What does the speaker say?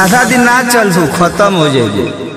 ज़्यादा दिन ना चल खत्म हो जाएगी।